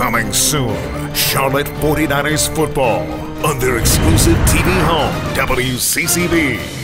Coming soon, Charlotte 49ers football on their exclusive TV home, WCCB.